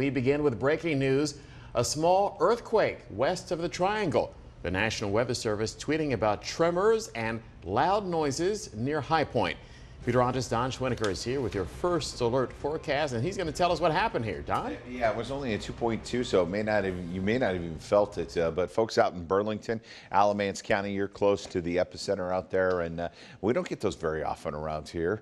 we begin with breaking news. A small earthquake west of the triangle. The National Weather Service tweeting about tremors and loud noises near High Point. Meteorologist Don Schwenneker is here with your first alert forecast, and he's going to tell us what happened here. Don? Yeah, it was only a 2.2, so may not have, you may not have even felt it. Uh, but folks out in Burlington, Alamance County, you're close to the epicenter out there, and uh, we don't get those very often around here.